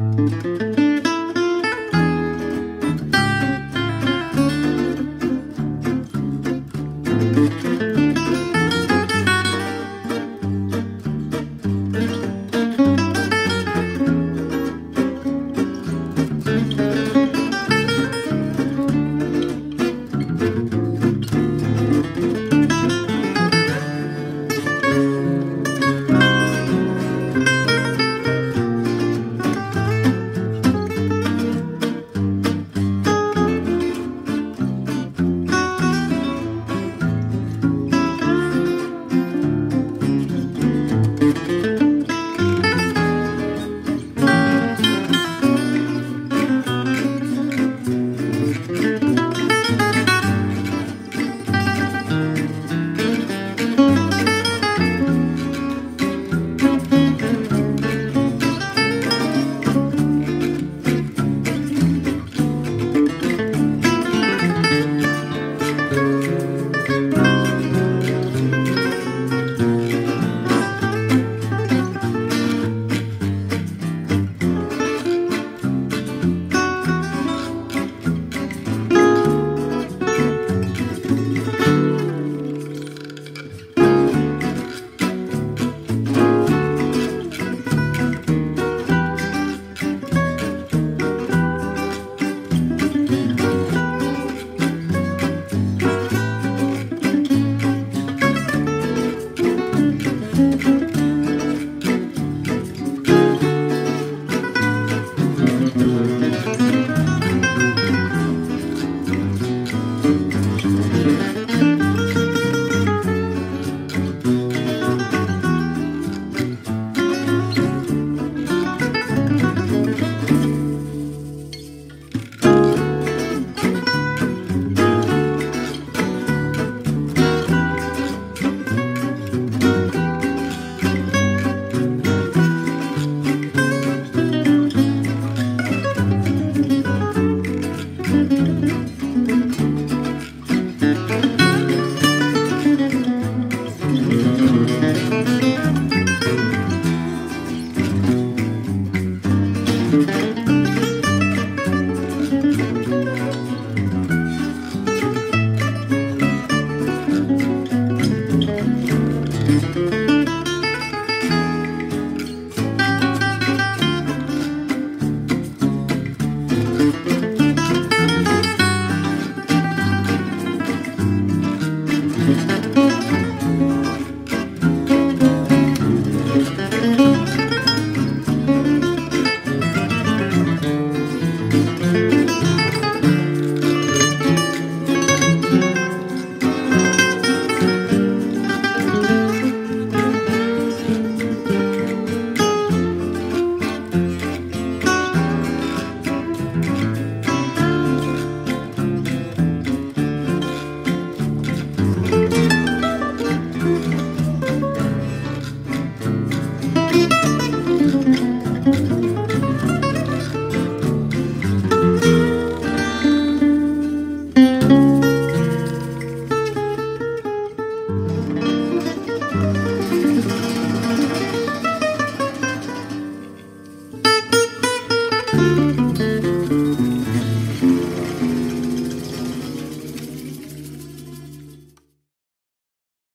Música